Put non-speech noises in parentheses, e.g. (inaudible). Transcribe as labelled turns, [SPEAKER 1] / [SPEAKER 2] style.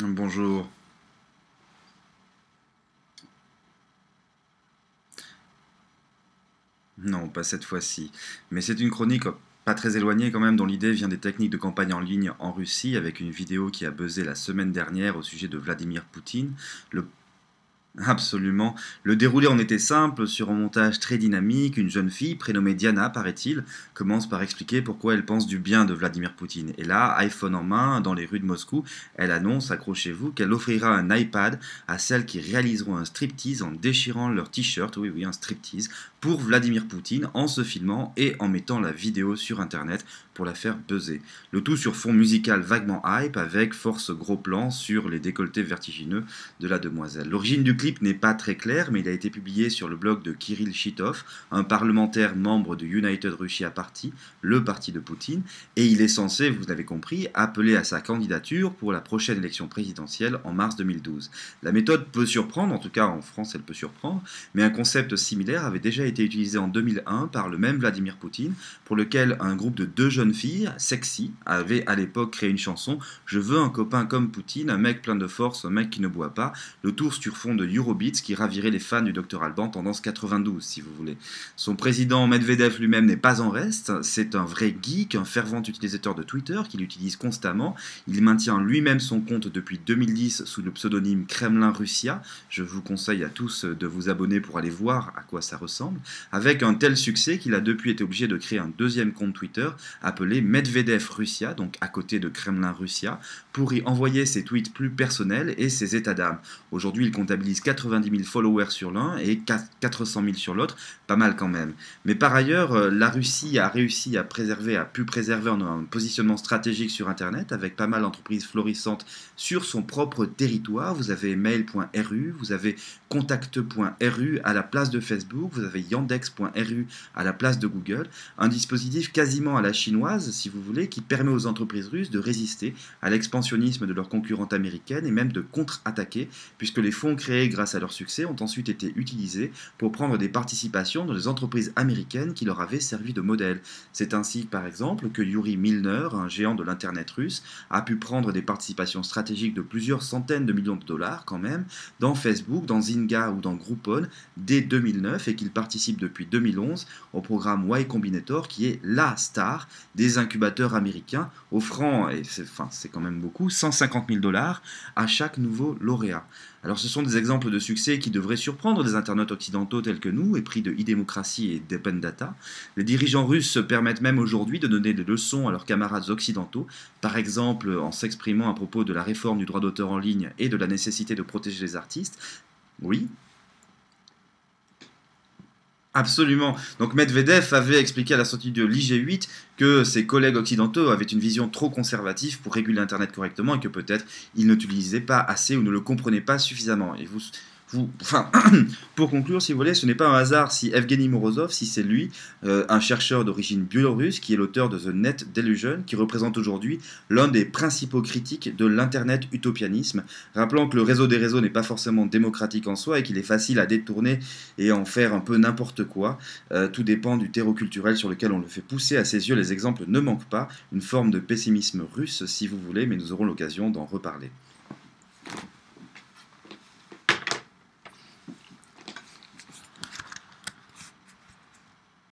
[SPEAKER 1] Bonjour. Non, pas cette fois-ci. Mais c'est une chronique pas très éloignée quand même, dont l'idée vient des techniques de campagne en ligne en Russie, avec une vidéo qui a buzzé la semaine dernière au sujet de Vladimir Poutine, le Absolument. Le déroulé en était simple, sur un montage très dynamique, une jeune fille, prénommée Diana, paraît-il, commence par expliquer pourquoi elle pense du bien de Vladimir Poutine. Et là, iPhone en main, dans les rues de Moscou, elle annonce, accrochez-vous, qu'elle offrira un iPad à celles qui réaliseront un striptease en déchirant leur t-shirt, oui oui, un striptease, pour Vladimir Poutine, en se filmant et en mettant la vidéo sur Internet pour la faire buzzer. Le tout sur fond musical vaguement hype, avec force gros plan sur les décolletés vertigineux de la demoiselle. Clip n'est pas très claire, mais il a été publié sur le blog de Kirill Chitov, un parlementaire membre de United Russia Party, le parti de Poutine, et il est censé, vous l'avez compris, appeler à sa candidature pour la prochaine élection présidentielle en mars 2012. La méthode peut surprendre, en tout cas en France elle peut surprendre, mais un concept similaire avait déjà été utilisé en 2001 par le même Vladimir Poutine, pour lequel un groupe de deux jeunes fille, sexy, avait à l'époque créé une chanson Je veux un copain comme Poutine, un mec plein de force, un mec qui ne boit pas. Le tour sur fond de Eurobeats qui ravirait les fans du Dr Alban tendance 92, si vous voulez. Son président Medvedev lui-même n'est pas en reste. C'est un vrai geek, un fervent utilisateur de Twitter qu'il utilise constamment. Il maintient lui-même son compte depuis 2010 sous le pseudonyme Kremlin Russia. Je vous conseille à tous de vous abonner pour aller voir à quoi ça ressemble. Avec un tel succès qu'il a depuis été obligé de créer un deuxième compte Twitter appelé Medvedev Russia, donc à côté de Kremlin Russia, pour y envoyer ses tweets plus personnels et ses états d'âme. Aujourd'hui, il comptabilise 90 000 followers sur l'un et 400 000 sur l'autre, pas mal quand même. Mais par ailleurs, euh, la Russie a réussi à préserver, a pu préserver un positionnement stratégique sur Internet avec pas mal d'entreprises florissantes sur son propre territoire. Vous avez mail.ru, vous avez contact.ru à la place de Facebook, vous avez yandex.ru à la place de Google, un dispositif quasiment à la chinoise si vous voulez, qui permet aux entreprises russes de résister à l'expansionnisme de leurs concurrentes américaines et même de contre-attaquer, puisque les fonds créés grâce à leur succès ont ensuite été utilisés pour prendre des participations dans les entreprises américaines qui leur avaient servi de modèle. C'est ainsi, par exemple, que Yuri Milner, un géant de l'Internet russe, a pu prendre des participations stratégiques de plusieurs centaines de millions de dollars quand même dans Facebook, dans Zynga ou dans Groupon dès 2009 et qu'il participe depuis 2011 au programme Y Combinator qui est la star des incubateurs américains, offrant, et c'est quand même beaucoup, 150 000 dollars à chaque nouveau lauréat. Alors ce sont des exemples de succès qui devraient surprendre des internautes occidentaux tels que nous, épris de e-démocratie et d'open data. Les dirigeants russes se permettent même aujourd'hui de donner des leçons à leurs camarades occidentaux, par exemple en s'exprimant à propos de la réforme du droit d'auteur en ligne et de la nécessité de protéger les artistes. Oui, Absolument. Donc Medvedev avait expliqué à la sortie de l'IG8 que ses collègues occidentaux avaient une vision trop conservative pour réguler Internet correctement et que peut-être ils n'utilisaient pas assez ou ne le comprenaient pas suffisamment. Et vous, (clears throat) pour conclure, si vous voulez, ce n'est pas un hasard si Evgeny Morozov, si c'est lui, euh, un chercheur d'origine biélorusse, qui est l'auteur de The Net Delusion, qui représente aujourd'hui l'un des principaux critiques de l'Internet utopianisme, rappelant que le réseau des réseaux n'est pas forcément démocratique en soi et qu'il est facile à détourner et en faire un peu n'importe quoi. Euh, tout dépend du terreau culturel sur lequel on le fait pousser. À ses yeux, les exemples ne manquent pas. Une forme de pessimisme russe, si vous voulez, mais nous aurons l'occasion d'en reparler.